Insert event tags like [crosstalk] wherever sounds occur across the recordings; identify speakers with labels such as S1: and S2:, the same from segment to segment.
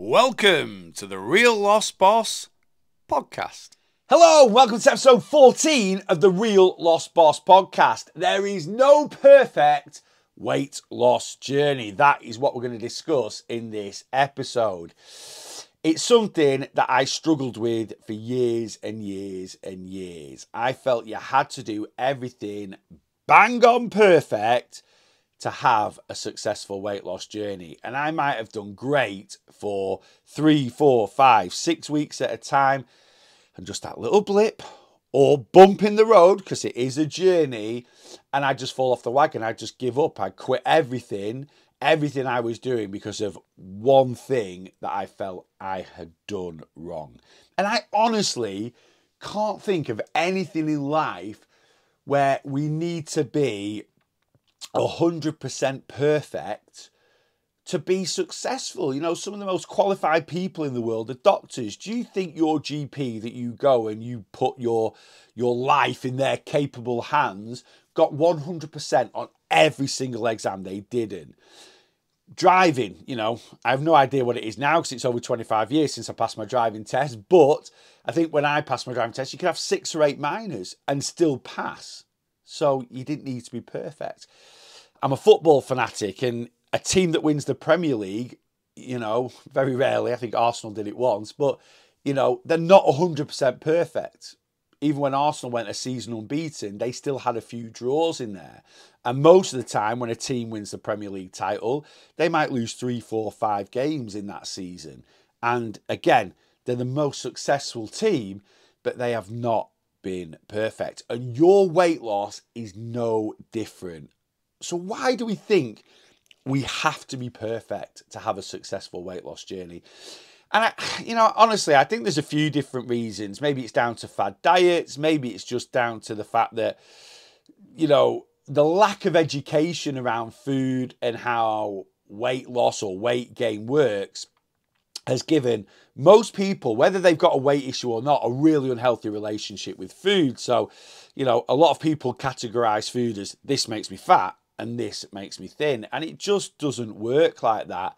S1: Welcome to the Real Loss Boss podcast.
S2: Hello, welcome to episode 14 of the Real Loss Boss podcast. There is no perfect weight loss journey. That is what we're going to discuss in this episode. It's something that I struggled with for years and years and years. I felt you had to do everything bang on perfect to have a successful weight loss journey. And I might have done great for three, four, five, six weeks at a time. And just that little blip or bump in the road, because it is a journey, and I just fall off the wagon. I just give up. I quit everything, everything I was doing because of one thing that I felt I had done wrong. And I honestly can't think of anything in life where we need to be 100% perfect to be successful. You know, some of the most qualified people in the world are doctors. Do you think your GP that you go and you put your your life in their capable hands got 100% on every single exam they didn't? Driving, you know, I have no idea what it is now because it's over 25 years since I passed my driving test. But I think when I passed my driving test, you could have six or eight minors and still pass. So you didn't need to be perfect. I'm a football fanatic, and a team that wins the Premier League, you know, very rarely, I think Arsenal did it once, but, you know, they're not 100% perfect. Even when Arsenal went a season unbeaten, they still had a few draws in there. And most of the time, when a team wins the Premier League title, they might lose three, four, five games in that season. And again, they're the most successful team, but they have not been perfect. And your weight loss is no different. So, why do we think we have to be perfect to have a successful weight loss journey? And I, you know, honestly, I think there's a few different reasons. Maybe it's down to fad diets. Maybe it's just down to the fact that, you know, the lack of education around food and how weight loss or weight gain works has given most people, whether they've got a weight issue or not, a really unhealthy relationship with food. So, you know, a lot of people categorize food as this makes me fat and this makes me thin. And it just doesn't work like that.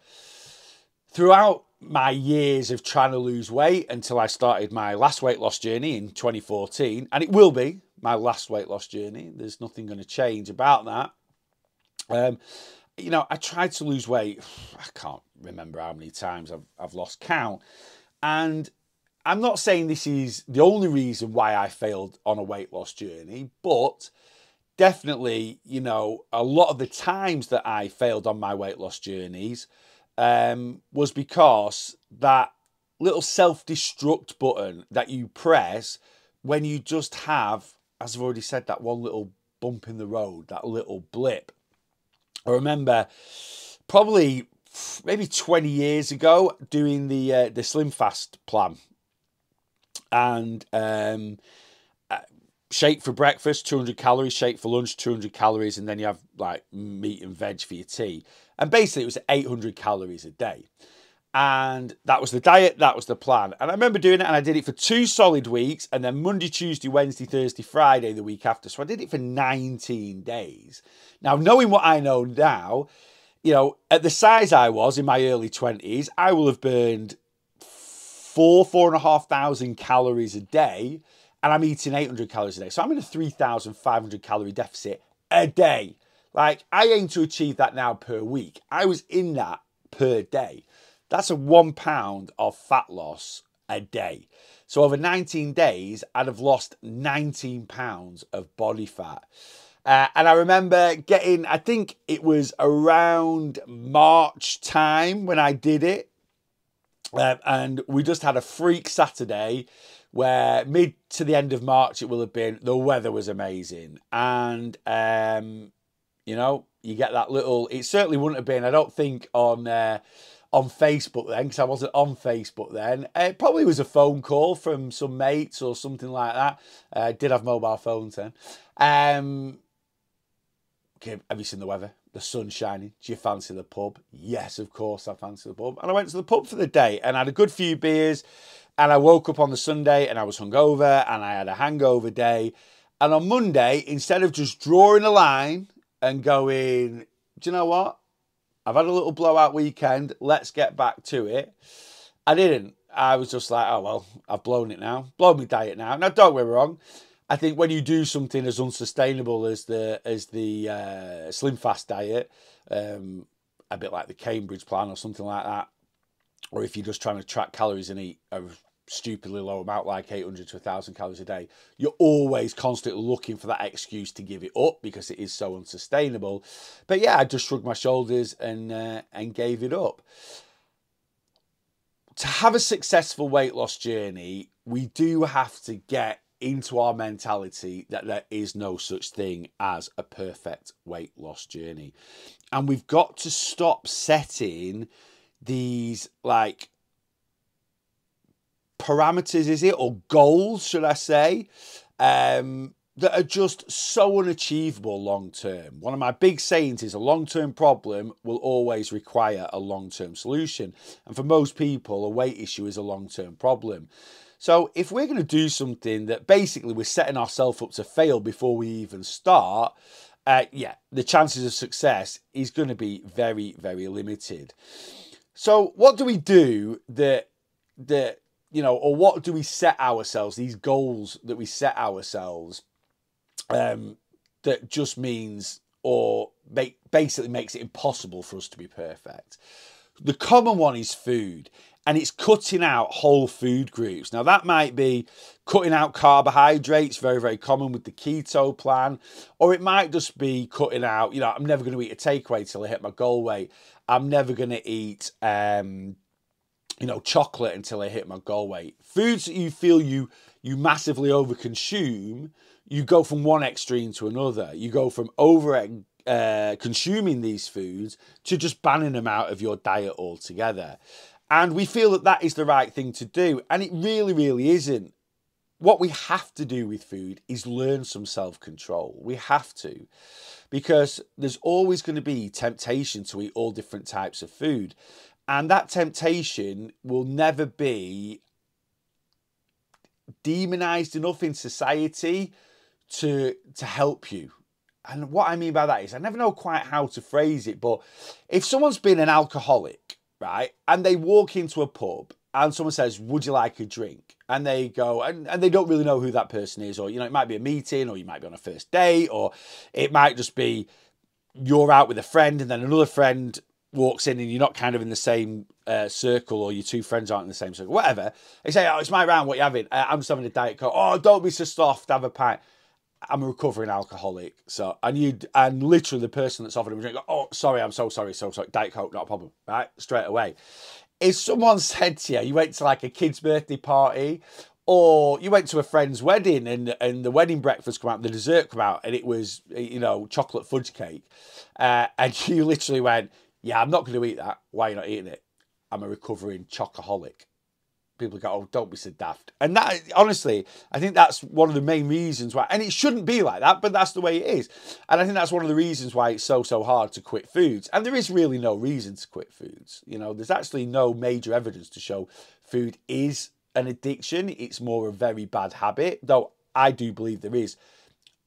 S2: Throughout my years of trying to lose weight until I started my last weight loss journey in 2014, and it will be my last weight loss journey, there's nothing going to change about that. Um, you know, I tried to lose weight, I can't remember how many times I've, I've lost count. And I'm not saying this is the only reason why I failed on a weight loss journey, but definitely, you know, a lot of the times that I failed on my weight loss journeys um, was because that little self destruct button that you press when you just have, as I've already said, that one little bump in the road, that little blip. I remember probably maybe 20 years ago doing the uh, the Slim Fast plan. And um, shake for breakfast, 200 calories, shake for lunch, 200 calories, and then you have like meat and veg for your tea. And basically, it was 800 calories a day. And that was the diet, that was the plan. And I remember doing it, and I did it for two solid weeks, and then Monday, Tuesday, Wednesday, Thursday, Friday the week after. So I did it for 19 days. Now, knowing what I know now, you know, at the size I was in my early 20s, I will have burned four, four and a half thousand calories a day and I'm eating 800 calories a day. So I'm in a 3,500 calorie deficit a day. Like I aim to achieve that now per week. I was in that per day. That's a one pound of fat loss a day. So over 19 days, I'd have lost 19 pounds of body fat. Uh, and I remember getting, I think it was around March time when I did it. Uh, and we just had a freak Saturday where mid to the end of March it will have been. The weather was amazing, and um, you know you get that little. It certainly wouldn't have been. I don't think on. Uh, on Facebook then, because I wasn't on Facebook then. It probably was a phone call from some mates or something like that. Uh, I did have mobile phones then. Um, okay, have you seen the weather? The sun's shining. Do you fancy the pub? Yes, of course, I fancy the pub. And I went to the pub for the day and had a good few beers. And I woke up on the Sunday and I was hungover and I had a hangover day. And on Monday, instead of just drawing a line and going, do you know what? I've had a little blowout weekend. Let's get back to it. I didn't. I was just like, oh well, I've blown it now. Blown my diet now. Now, don't get me wrong. I think when you do something as unsustainable as the as the uh, Slim Fast diet, um, a bit like the Cambridge plan or something like that, or if you're just trying to track calories and eat a stupidly low amount, like 800 to 1,000 calories a day, you're always constantly looking for that excuse to give it up because it is so unsustainable. But yeah, I just shrugged my shoulders and uh, and gave it up. To have a successful weight loss journey, we do have to get into our mentality that there is no such thing as a perfect weight loss journey. And we've got to stop setting these like parameters, is it, or goals, should I say, um, that are just so unachievable long term. One of my big sayings is a long term problem will always require a long term solution. And for most people, a weight issue is a long term problem. So if we're going to do something that basically we're setting ourselves up to fail before we even start, uh, yeah, the chances of success is going to be very, very limited. So what do we do that that you know, or what do we set ourselves? These goals that we set ourselves, um, that just means or make, basically makes it impossible for us to be perfect. The common one is food and it's cutting out whole food groups. Now, that might be cutting out carbohydrates, very, very common with the keto plan, or it might just be cutting out, you know, I'm never going to eat a takeaway till I hit my goal weight. I'm never going to eat, um, you know, chocolate until I hit my goal weight. Foods that you feel you you massively overconsume, you go from one extreme to another. You go from over uh, consuming these foods to just banning them out of your diet altogether. And we feel that that is the right thing to do. And it really, really isn't. What we have to do with food is learn some self control. We have to. Because there's always going to be temptation to eat all different types of food. And that temptation will never be demonized enough in society to, to help you. And what I mean by that is, I never know quite how to phrase it, but if someone's been an alcoholic right? And they walk into a pub and someone says, Would you like a drink? And they go, and, and they don't really know who that person is, or, you know, it might be a meeting, or you might be on a first date, or it might just be you're out with a friend and then another friend walks in and you're not kind of in the same uh, circle or your two friends aren't in the same circle, whatever. They say, Oh, it's my round, what you having? Uh, I'm just having a Diet Coke. Oh, don't be so soft, have a pint. I'm a recovering alcoholic, so and you and literally the person that's offered him a drink, oh, sorry, I'm so sorry, so sorry, Diet Coke, not a problem, right? Straight away. If someone said to you, you went to like a kid's birthday party, or you went to a friend's wedding and and the wedding breakfast come out, the dessert come out, and it was you know chocolate fudge cake, uh, and [laughs] you literally went, yeah, I'm not going to eat that. Why are you not eating it? I'm a recovering chocoholic people go, oh, don't be so daft. And that, honestly, I think that's one of the main reasons why, and it shouldn't be like that, but that's the way it is. And I think that's one of the reasons why it's so, so hard to quit foods. And there is really no reason to quit foods. You know, there's actually no major evidence to show food is an addiction. It's more a very bad habit, though I do believe there is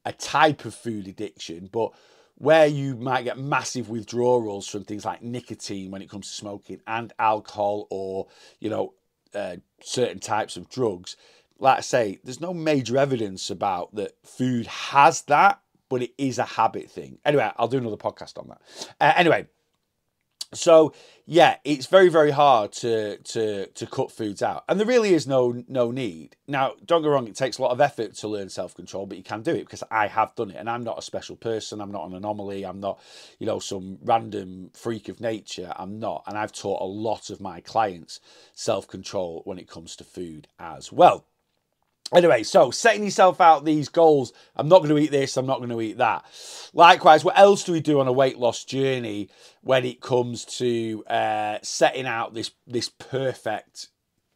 S2: a type of food addiction, but where you might get massive withdrawals from things like nicotine when it comes to smoking and alcohol or you know uh, certain types of drugs, like I say, there's no major evidence about that food has that, but it is a habit thing. Anyway, I'll do another podcast on that. Uh, anyway, so yeah, it's very very hard to to to cut foods out, and there really is no no need. Now, don't get wrong; it takes a lot of effort to learn self control, but you can do it because I have done it, and I'm not a special person. I'm not an anomaly. I'm not, you know, some random freak of nature. I'm not, and I've taught a lot of my clients self control when it comes to food as well. Anyway, so setting yourself out these goals. I'm not going to eat this. I'm not going to eat that. Likewise, what else do we do on a weight loss journey when it comes to uh, setting out this this perfect,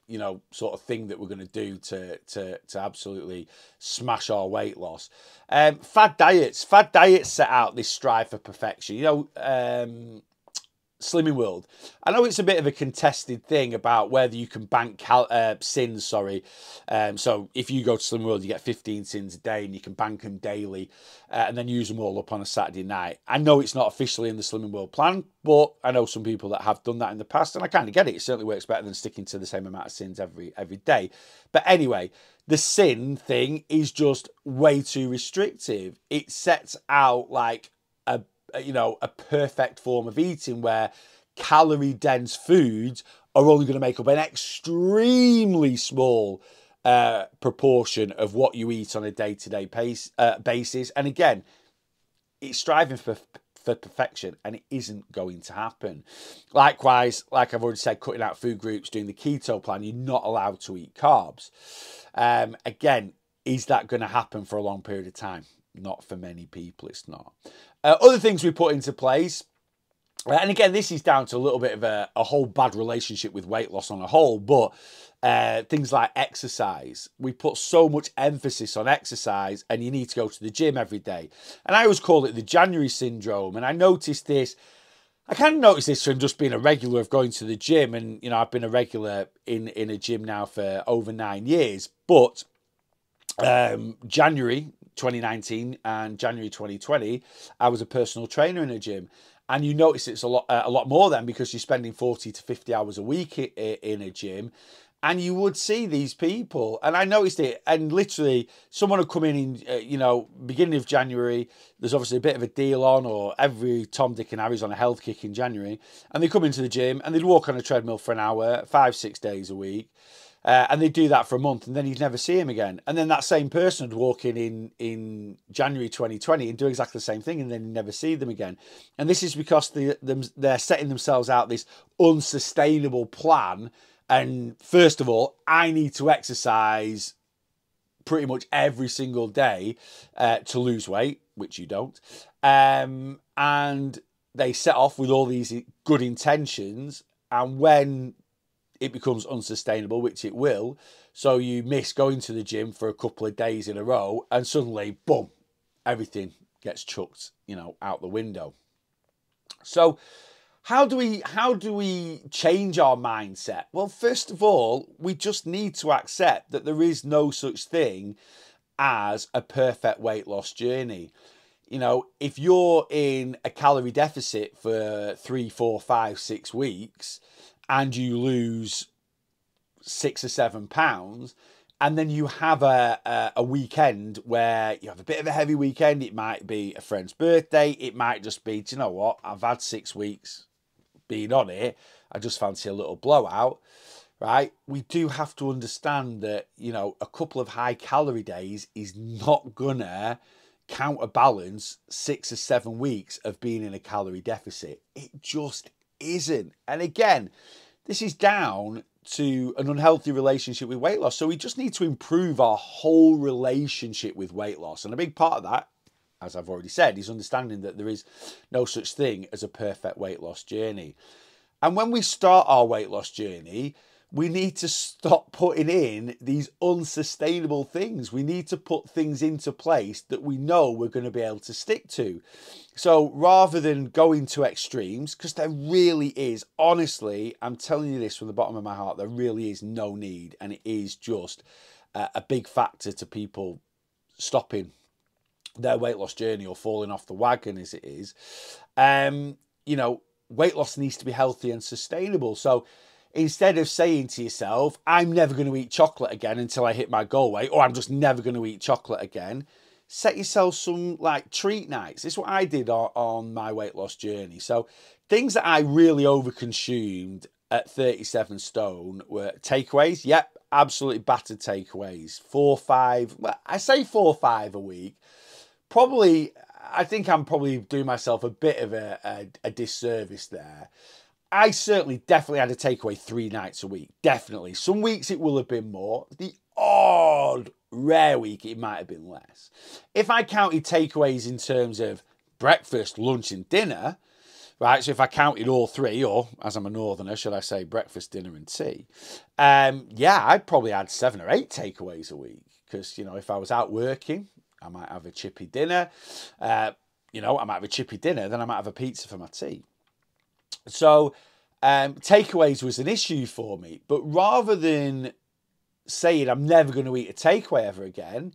S2: you know, sort of thing that we're going to do to to to absolutely smash our weight loss? Um, fad diets. Fad diets set out this strive for perfection. You know, um, Slimming World. I know it's a bit of a contested thing about whether you can bank cal- uh, sins. Sorry, um, so if you go to Slimming World, you get 15 sins a day, and you can bank them daily, uh, and then use them all up on a Saturday night. I know it's not officially in the Slimming World plan, but I know some people that have done that in the past, and I kind of get it. It certainly works better than sticking to the same amount of sins every every day. But anyway, the sin thing is just way too restrictive. It sets out like you know, a perfect form of eating where calorie dense foods are only going to make up an extremely small uh, proportion of what you eat on a day to day basis. And again, it's striving for for perfection and it isn't going to happen. Likewise, like I've already said, cutting out food groups, doing the keto plan, you're not allowed to eat carbs. Um, again, is that going to happen for a long period of time? Not for many people, it's not. Uh, other things we put into place. Uh, and again, this is down to a little bit of a, a whole bad relationship with weight loss on a whole, but uh, things like exercise. We put so much emphasis on exercise, and you need to go to the gym every day. And I always call it the January syndrome. And I noticed this. I kind of noticed this from just being a regular of going to the gym, and you know I've been a regular in in a gym now for over nine years. But um, January 2019 and January 2020, I was a personal trainer in a gym. And you notice it's a lot, uh, a lot more then because you're spending 40 to 50 hours a week in a gym. And you would see these people and i noticed it. And literally someone would come in in uh, you know beginning of january there's obviously a bit of a deal on or every tom dick and harry's on a health kick in january and they come into the gym and they'd walk on a treadmill for an hour five six days a week uh, and they do that for a month, and then you'd never see him again. And then that same person would walk in in, in January 2020 and do exactly the same thing, and then you never see them again. And this is because they, them, they're setting themselves out this unsustainable plan. And first of all, I need to exercise pretty much every single day uh, to lose weight, which you don't. Um, and they set off with all these good intentions. And when it becomes unsustainable, which it will. So you miss going to the gym for a couple of days in a row, and suddenly, boom, everything gets chucked, you know, out the window. So how do we how do we change our mindset? Well, first of all, we just need to accept that there is no such thing as a perfect weight loss journey. You know, if you're in a calorie deficit for three, four, five, six weeks, and you lose six or seven pounds and then you have a, a, a weekend where you have a bit of a heavy weekend. It might be a friend's birthday. It might just be do you know what? I've had six weeks being on it. I just fancy a little blowout right? We do have to understand that you know a couple of high calorie days is not gonna counterbalance six or seven weeks of being in a calorie deficit. It just isn't. And again, this is down to an unhealthy relationship with weight loss. So we just need to improve our whole relationship with weight loss. And a big part of that, as I've already said, is understanding that there is no such thing as a perfect weight loss journey. And when we start our weight loss journey, we need to stop putting in these unsustainable things. We need to put things into place that we know we're going to be able to stick to. So rather than going to extremes, because there really is, honestly, I'm telling you this from the bottom of my heart, there really is no need. And it is just a, big factor to people stopping their weight loss journey or falling off the wagon as it is. Um, you know, weight loss needs to be healthy and sustainable. So, instead of saying to yourself, I'm never going to eat chocolate again until I hit my goal weight, or I'm just never going to eat chocolate again, set yourself some like treat nights. Is what I did on, on my weight loss journey. So, things that I really overconsumed at 37 stone were takeaways. Yep, absolutely battered takeaways. Four, five, well, I say four, five a week. Probably, I think I'm probably doing myself a bit of a, a, a disservice there. I certainly definitely had a takeaway three nights a week. Definitely. Some weeks it will have been more. The odd, rare week it might have been less. If I counted takeaways in terms of breakfast, lunch, and dinner, right? So if I counted all three, or as I'm a northerner, should I say breakfast, dinner, and tea? Um, yeah, I'd probably had seven or eight takeaways a week because you know if I was out working, I might have a chippy dinner. Uh, you know, I might have a chippy dinner, then I might have a pizza for my tea. So um, takeaways was an issue for me. But rather than saying I'm never going to eat a takeaway ever again,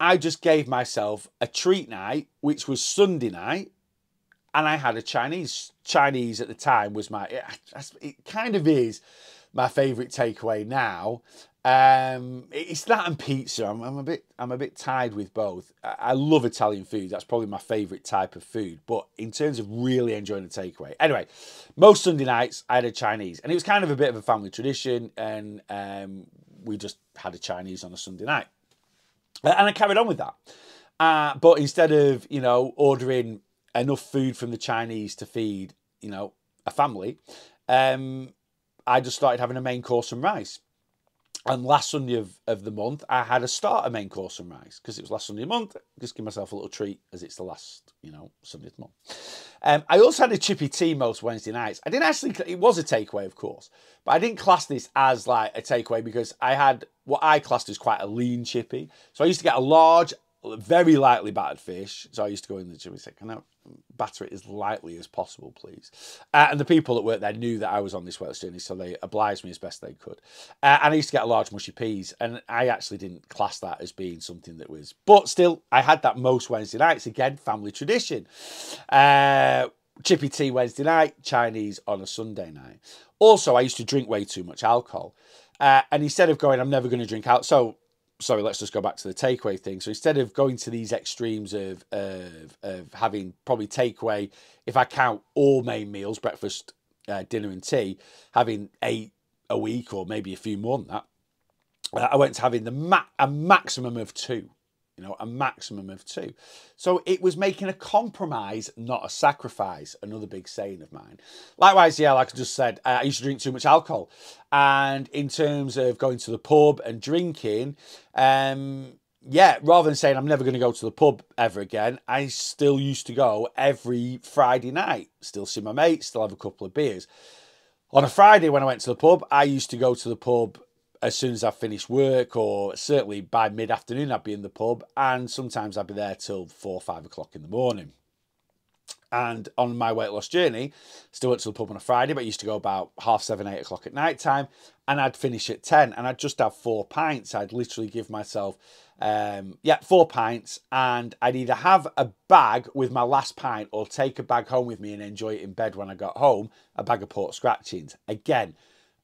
S2: I just gave myself a treat night, which was Sunday night, and I had a Chinese. Chinese at the time was my, it, it kind of is my favourite takeaway now. Um, it's that and pizza. I'm, I'm, a bit, I'm a bit tired with both. I, I love Italian food. That's probably my favourite type of food. But in terms of really enjoying a takeaway, anyway, most Sunday nights I had a Chinese, and it was kind of a bit of a family tradition, and um, we just had a Chinese on a Sunday night, and I carried on with that. Uh, but instead of you know ordering enough food from the Chinese to feed you know a family, um, I just started having a main course and rice. And last Sunday of, of the month, I had a starter main course and rice because it was last Sunday of the month. Just give myself a little treat as it's the last, you know, Sunday of the month. Um, I also had a chippy tea most Wednesday nights. I didn't actually, it was a takeaway, of course, but I didn't class this as like a takeaway because I had what I classed as quite a lean chippy. So I used to get a large, very lightly battered fish. So I used to go in the gym and say, can I batter it as lightly as possible, please. Uh, and the people that worked there knew that I was on this weight loss journey, so they obliged me as best they could. Uh, and I used to get a large mushy peas, and I actually didn't class that as being something that was. But still, I had that most Wednesday nights. Again, family tradition. Uh, chippy tea Wednesday night, Chinese on a Sunday night. Also, I used to drink way too much alcohol. Uh, and instead of going, I'm never going to drink out. So sorry, let's just go back to the takeaway thing. So instead of going to these extremes of, of, of having probably takeaway, if I count all main meals, breakfast, uh, dinner, and tea, having eight a week or maybe a few more than that, uh, I went to having the ma- a maximum of two you know, a maximum of two. So it was making a compromise, not a sacrifice. Another big saying of mine. Likewise, yeah, like I just said, I used to drink too much alcohol. And in terms of going to the pub and drinking, um, yeah, rather than saying I'm never going to go to the pub ever again, I still used to go every Friday night. Still see my mates, still have a couple of beers. On a Friday when I went to the pub, I used to go to the pub as soon as I finished work, or certainly by mid afternoon, I'd be in the pub, and sometimes I'd be there till four, five o'clock in the morning. And on my weight loss journey, still went to the pub on a Friday, but I used to go about half seven, eight o'clock at night time, and I'd finish at 10, and I'd just have four pints. I'd literally give myself, um, yeah, four pints, and I'd either have a bag with my last pint or take a bag home with me and enjoy it in bed when I got home, a bag of pork scratchings. Again,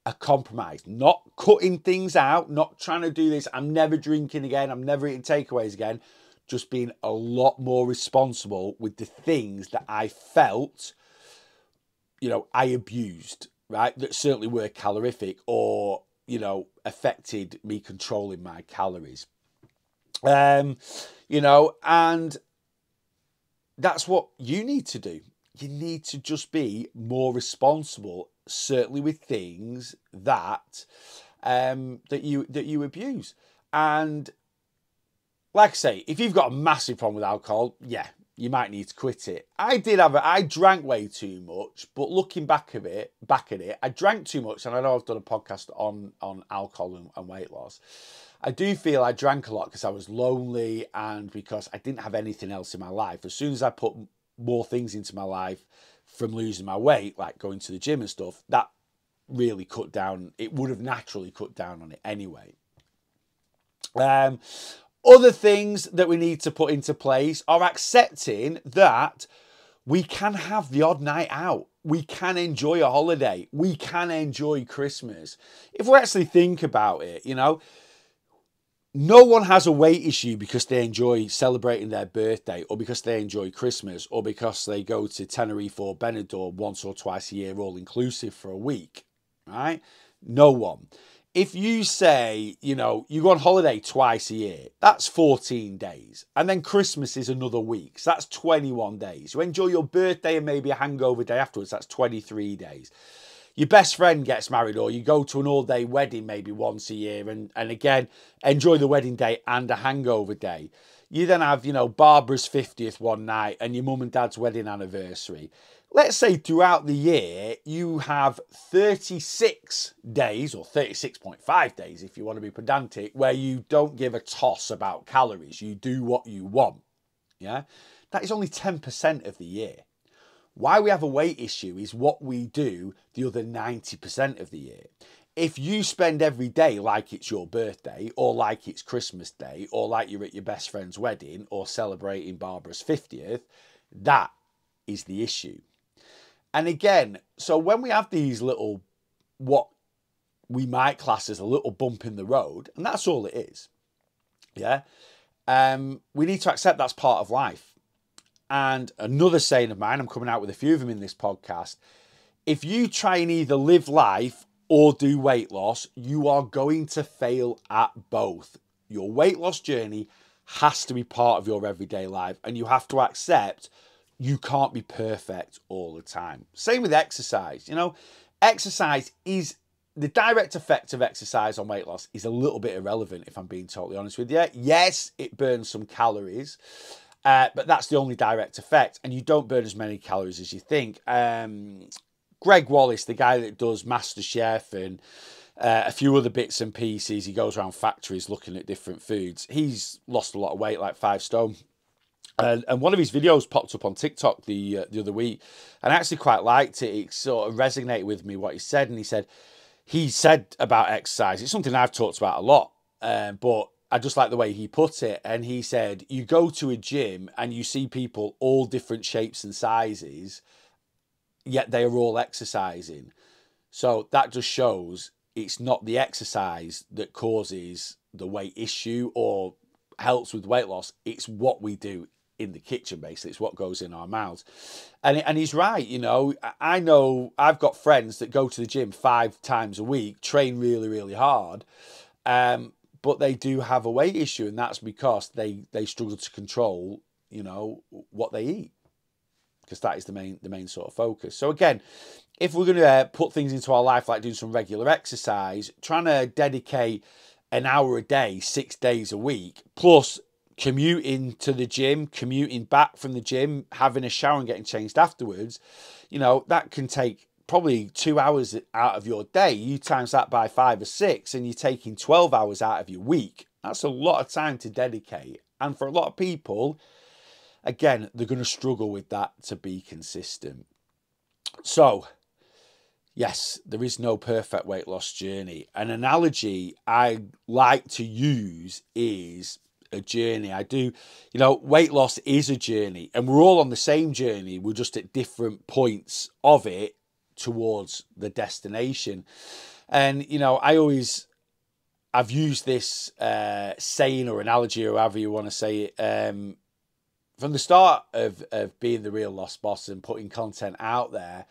S2: a compromise, not cutting things out, not trying to do this. I'm never drinking again. I'm never eating takeaways again. Just being a lot more responsible with the things that I felt, you know, I abused, right? That certainly were calorific or, you know, affected me controlling my calories. Um, you know, and that's what you need to do. You need to just be more responsible certainly with things that um, that you that you abuse. And like I say, if you've got a massive problem with alcohol, yeah, you might need to quit it. I did have it. I drank way too much, but looking back at it, back at it, I drank too much, and I know I've done a podcast on on alcohol and, and weight loss. I do feel I drank a lot because I was lonely and because I didn't have anything else in my life. As soon as I put more things into my life, from losing my weight, like going to the gym and stuff, that really cut down. It would have naturally cut down on it anyway. Um, other things that we need to put into place are accepting that we can have the odd night out. We can enjoy a holiday. We can enjoy Christmas. If we actually think about it, you know, no one has a weight issue because they enjoy celebrating their birthday or because they enjoy Christmas or because they go to Tenerife or Benidorm once or twice a year, all inclusive for a week, right? No one. If you say, you know, you go on holiday twice a year, that's 14 days. And then Christmas is another week. So that's 21 days. You enjoy your birthday and maybe a hangover day afterwards, that's 23 days your best friend gets married or you go to an all day wedding maybe once a year and, and again enjoy the wedding day and a hangover day. You then have you know barbara's 50th one night and your mum and dad's wedding anniversary. Let's say throughout the year you have 36 days or 36.5 days if you want to be pedantic where you don't give a toss about calories. You do what you want yeah? That is only 10% of the year Why we have a weight issue is what we do the other 90% of the year. If you spend every day like it's your birthday, or like it's Christmas Day, or like you're at your best friend's wedding, or celebrating Barbara's 50th, that is the issue. And again, so when we have these little, what we might class as a little bump in the road, and that's all it is, yeah, um, we need to accept that's part of life. And another saying of mine, I'm coming out with a few of them in this podcast. If you try and either live life or do weight loss, you are going to fail at both. Your weight loss journey has to be part of your everyday life, and you have to accept you can't be perfect all the time. Same with exercise. You know, exercise is the direct effect of exercise on weight loss is a little bit irrelevant, if I'm being totally honest with you. Yes, it burns some calories, uh, but that's the only direct effect, and you don't burn as many calories as you think. Um, Greg Wallace, the guy that does MasterChef and uh, a few other bits and pieces, he goes around factories looking at different foods. He's lost a lot of weight, like five stone. And, and one of his videos popped up on TikTok the uh, the other week, and I actually quite liked it. It sort of resonated with me what he said, and he said he said about exercise. It's something I've talked about a lot, um, but I just like the way he put it. And he said, You go to a gym and you see people all different shapes and sizes, yet they are all exercising. So that just shows it's not the exercise that causes the weight issue or helps with weight loss, it's what we do in the kitchen basically it's what goes in our mouths and and he's right you know i know i've got friends that go to the gym five times a week train really really hard um, but they do have a weight issue, and that's because they they struggle to control, you know, what they eat, because that is the main the main sort of focus. So again, if we're going to uh, put things into our life like doing some regular exercise, trying to dedicate an hour a day, six days a week, plus commuting to the gym, commuting back from the gym, having a shower and getting changed afterwards, you know, that can take probably two hours out of your day. You times that by five or six, and you're taking 12 hours out of your week. That's a lot of time to dedicate. And for a lot of people, again, they're going to struggle with that to be consistent. So, yes, there is no perfect weight loss journey. An analogy I like to use is a journey. I do, you know, weight loss is a journey, and we're all on the same journey. We're just at different points of it towards the destination. And, you know, I always, I've used this uh, saying or analogy or however you want to say it. Um, from the start of, of being the real loss boss and putting content out there.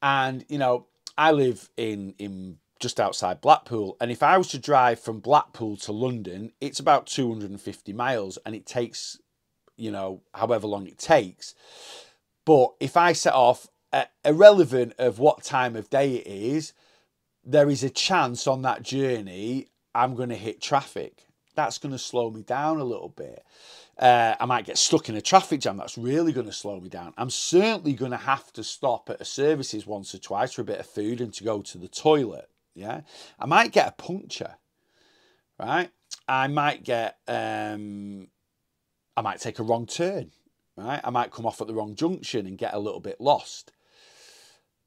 S2: And, you know, I live in, in just outside Blackpool. And if I was to drive from Blackpool to London, it's about 250 miles and it takes, you know, however long it takes. But if I set off uh, irrelevant of what time of day it is, there is a chance on that journey I'm going to hit traffic. That's going to slow me down a little bit. Uh, I might get stuck in a traffic jam. That's really going to slow me down. I'm certainly going to have to stop at a services once or twice for a bit of food and to go to the toilet. Yeah, I might get a puncture, right? I might get, um, I might take a wrong turn, right? I might come off at the wrong junction and get a little bit lost.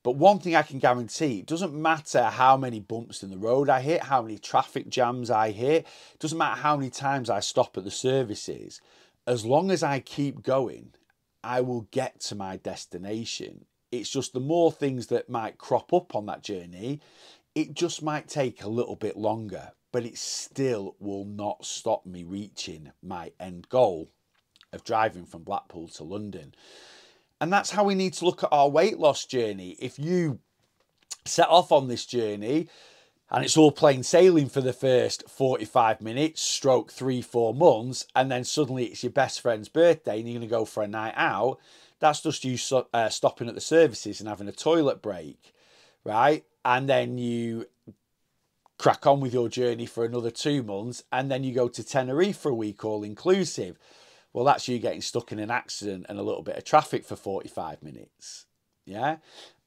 S2: But one thing I can guarantee, it doesn't matter how many bumps in the road I hit, how many traffic jams I hit, it doesn't matter how many times I stop at the services, as long as I keep going, I will get to my destination. It's just the more things that might crop up on that journey, it just might take a little bit longer, but it still will not stop me reaching my end goal of driving from Blackpool to London. And that's how we need to look at our weight loss journey. If you set off on this journey and it's all plain sailing for the first 45 minutes, stroke three, four months, and then suddenly it's your best friend's birthday and you're going to go for a night out, that's just you uh, stopping at the services and having a toilet break, right? And then you crack on with your journey for another two months, and then you go to Tenerife for a week, all inclusive. Well, that's you getting stuck in an accident and a little bit of traffic for 45 minutes. Yeah.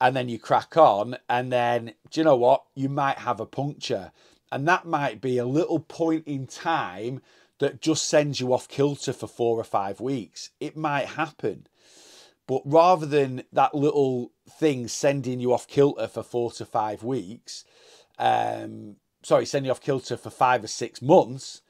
S2: And then you crack on, and then do you know what? You might have a puncture. And that might be a little point in time that just sends you off kilter for four or five weeks. It might happen. But rather than that little thing sending you off kilter for four to five weeks, um, sorry, sending you off kilter for five or six months,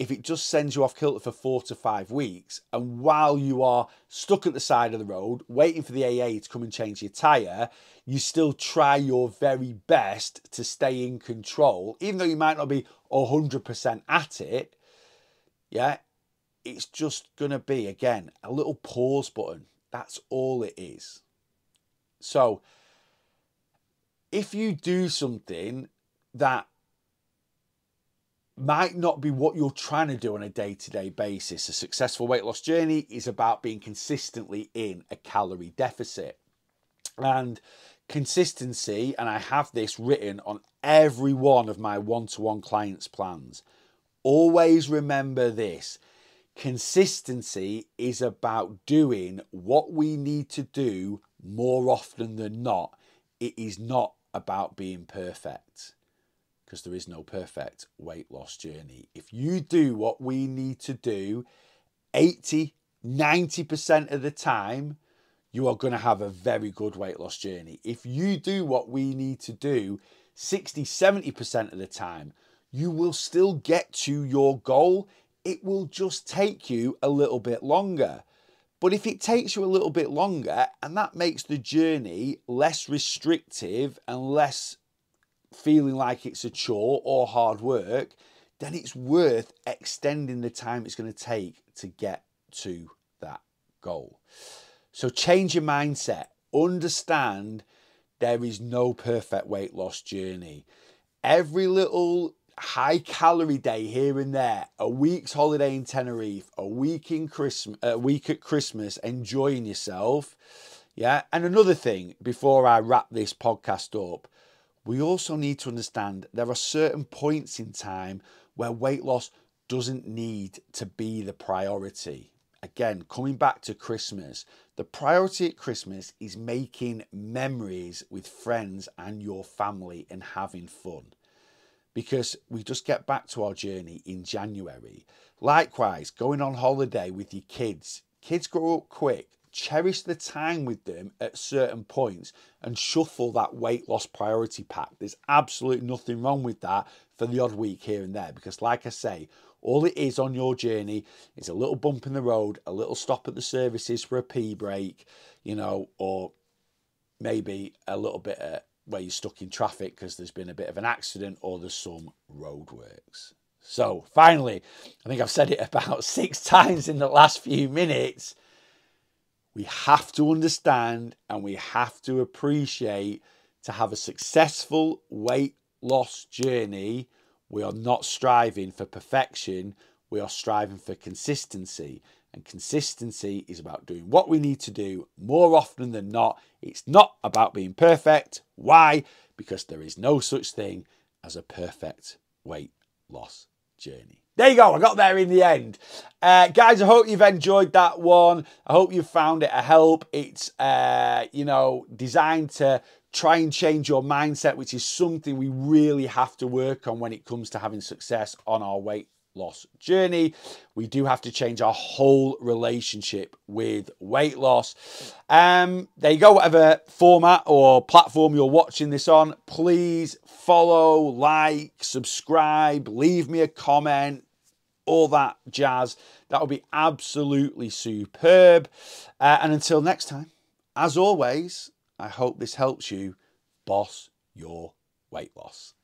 S2: if it just sends you off kilter for four to five weeks, and while you are stuck at the side of the road waiting for the AA to come and change your tyre, you still try your very best to stay in control, even though you might not be 100% at it. Yeah, it's just going to be, again, a little pause button. That's all it is. So, if you do something that might not be what you're trying to do on a day to day basis. A successful weight loss journey is about being consistently in a calorie deficit. And consistency, and I have this written on every one of my one to one clients' plans. Always remember this consistency is about doing what we need to do more often than not. It is not about being perfect because there is no perfect weight loss journey. If you do what we need to do 80, 90% of the time, you are going to have a very good weight loss journey. If you do what we need to do 60, 70% of the time, you will still get to your goal. It will just take you a little bit longer. But if it takes you a little bit longer and that makes the journey less restrictive and less feeling like it's a chore or hard work, then it's worth extending the time it's going to take to get to that goal. So change your mindset. Understand there is no perfect weight loss journey. Every little high calorie day here and there, a week's holiday in Tenerife, a week in Christmas, a week at Christmas, enjoying yourself. Yeah. And another thing before I wrap this podcast up, we also need to understand there are certain points in time where weight loss doesn't need to be the priority. Again, coming back to Christmas, the priority at Christmas is making memories with friends and your family and having fun. Because we just get back to our journey in January. Likewise, going on holiday with your kids. Kids grow up quick cherish the time with them at certain points and shuffle that weight loss priority pack. There's absolutely nothing wrong with that for the odd week here and there because, like I say, all it is on your journey is a little bump in the road, a little stop at the services for a pee break, you know, or maybe a little bit of where you're stuck in traffic because there's been a bit of an accident or there's some roadworks. So, finally, I think I've said it [laughs] about six times in the last few minutes we have to understand and we have to appreciate to have a successful weight loss journey. We are not striving for perfection, we are striving for consistency. And consistency is about doing what we need to do more often than not. It's not about being perfect. Why? Because there is no such thing as a perfect weight loss journey. There you go. I got there in the end. Uh, guys, I hope you've enjoyed that one. I hope you found it a help. It's, uh, you know, designed to try and change your mindset, which is something we really have to work on when it comes to having success on our weight loss journey. We do have to change our whole relationship with weight loss. Um, there you go, whatever format or platform you're watching this on, please follow, like, subscribe, leave me a comment, all that jazz. That would be absolutely superb. Uh, and until next time, as always, I hope this helps you boss your weight loss.